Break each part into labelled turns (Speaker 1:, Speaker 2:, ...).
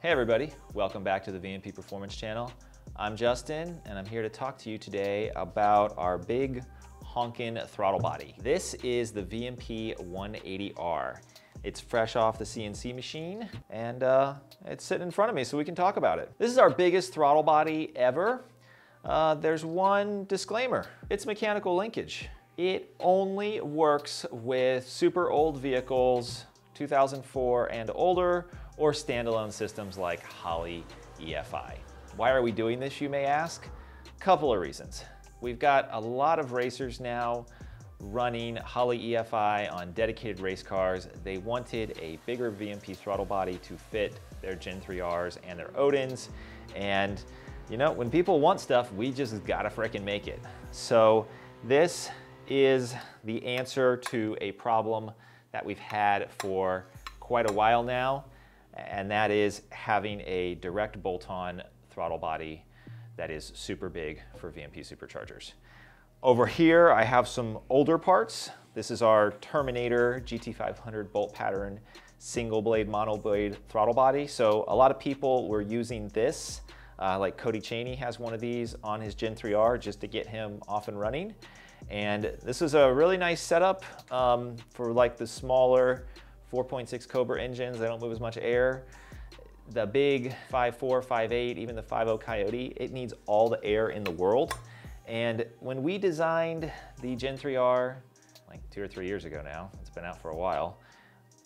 Speaker 1: Hey everybody, welcome back to the VMP Performance Channel. I'm Justin and I'm here to talk to you today about our big honkin' throttle body. This is the VMP 180R. It's fresh off the CNC machine and uh, it's sitting in front of me so we can talk about it. This is our biggest throttle body ever. Uh, there's one disclaimer, it's mechanical linkage. It only works with super old vehicles, 2004 and older, or standalone systems like Holley EFI. Why are we doing this, you may ask? Couple of reasons. We've got a lot of racers now running Holley EFI on dedicated race cars. They wanted a bigger VMP throttle body to fit their Gen 3Rs and their Odins. And you know, when people want stuff, we just gotta frickin' make it. So this is the answer to a problem that we've had for quite a while now and that is having a direct bolt-on throttle body that is super big for VMP superchargers. Over here, I have some older parts. This is our Terminator GT500 bolt pattern single blade mono blade throttle body. So a lot of people were using this, uh, like Cody Cheney has one of these on his Gen 3R just to get him off and running. And this is a really nice setup um, for like the smaller 4.6 Cobra engines, they don't move as much air. The big 5.4, 5.8, even the 5.0 Coyote, it needs all the air in the world. And when we designed the Gen 3R, like two or three years ago now, it's been out for a while,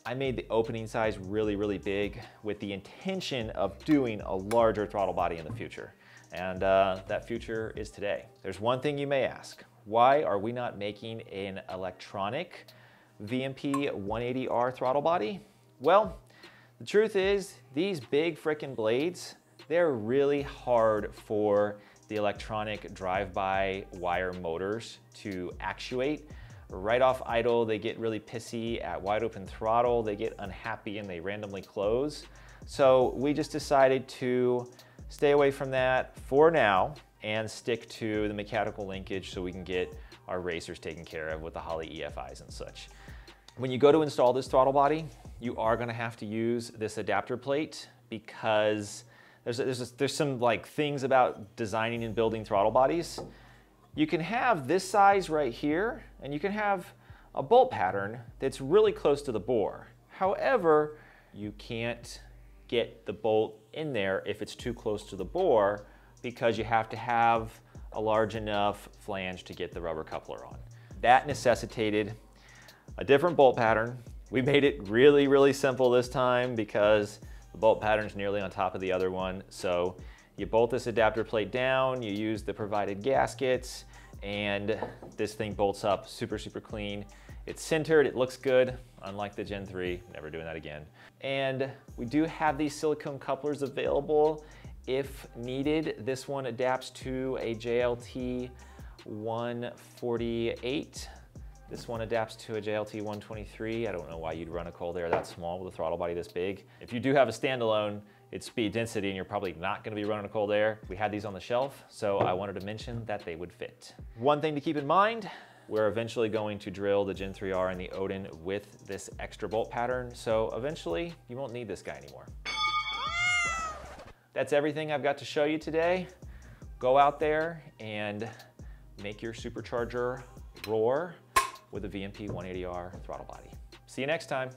Speaker 1: I made the opening size really, really big with the intention of doing a larger throttle body in the future. And uh, that future is today. There's one thing you may ask. Why are we not making an electronic VMP 180R throttle body? Well, the truth is these big frickin' blades, they're really hard for the electronic drive-by wire motors to actuate. Right off idle, they get really pissy. At wide open throttle, they get unhappy and they randomly close. So we just decided to stay away from that for now and stick to the mechanical linkage so we can get our racers taken care of with the Holley EFIs and such. When you go to install this throttle body, you are gonna have to use this adapter plate because there's, there's, there's some like things about designing and building throttle bodies. You can have this size right here and you can have a bolt pattern that's really close to the bore. However, you can't get the bolt in there if it's too close to the bore because you have to have a large enough flange to get the rubber coupler on. That necessitated a different bolt pattern. We made it really, really simple this time because the bolt pattern is nearly on top of the other one. So you bolt this adapter plate down, you use the provided gaskets, and this thing bolts up super, super clean. It's centered, it looks good, unlike the Gen 3, never doing that again. And we do have these silicone couplers available if needed. This one adapts to a JLT 148 this one adapts to a JLT 123. I don't know why you'd run a cold air that small with a throttle body this big. If you do have a standalone, it's speed density and you're probably not gonna be running a cold air. We had these on the shelf, so I wanted to mention that they would fit. One thing to keep in mind, we're eventually going to drill the Gen 3R and the Odin with this extra bolt pattern, so eventually you won't need this guy anymore. That's everything I've got to show you today. Go out there and make your supercharger roar with a VMP 180R throttle body. See you next time.